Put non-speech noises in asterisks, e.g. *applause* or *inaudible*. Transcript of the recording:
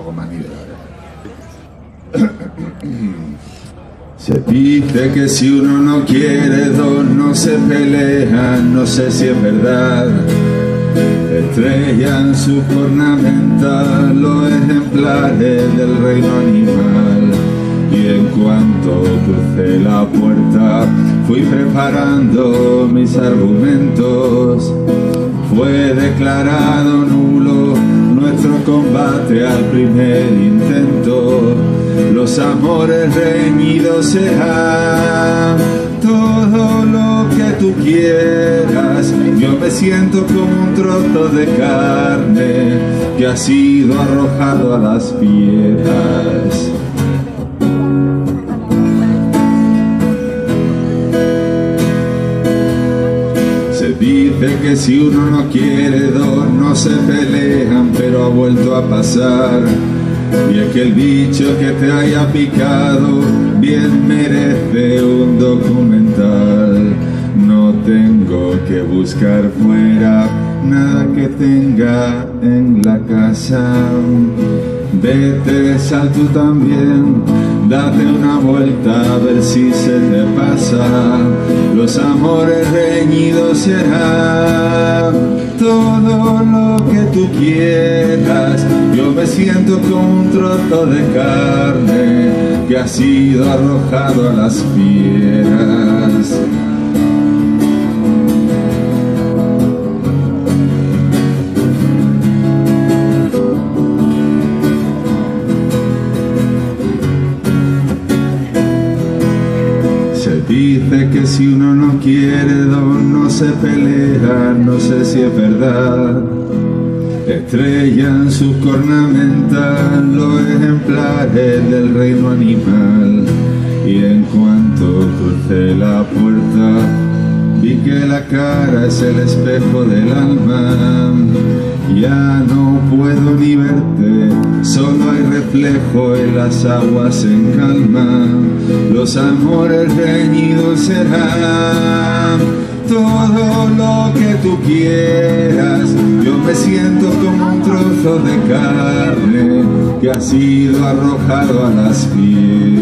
poco. *clears throat* Se dice que si uno no quiere, dos no se pelean, no sé si es verdad. Estrellan sus ornamentas los ejemplares del reino animal. Y en cuanto crucé la puerta, fui preparando mis argumentos. Fue declarado nulo nuestro combate al primer intento. Los amores reñidos serán todo lo que tú quieras. Yo me siento como un trozo de carne que ha sido arrojado a las piedras. Dice que si uno no quiere, dos no se pelean, pero ha vuelto a pasar. Y es que el bicho que te haya picado bien merece un documental. No tengo que buscar fuera nada que tenga en la casa. Vete, sal tú también, date una vuelta a ver si se te pasa. Los amores reñidos serán todo lo que tú quieras. Yo me siento como un trozo de carne que ha sido arrojado a las fieras. Dice que si uno no quiere, dos no se pelea, no sé si es verdad. Estrellan sus cornamentas los ejemplares del reino animal. Y en cuanto crucé la puerta, vi que la cara es el espejo del alma. Ya no puedo ni verte, solo hay reflejo en las aguas en calma. Los amores reñidos serán todo lo que tú quieras. Yo me siento como un trozo de carne que ha sido arrojado a las piedras.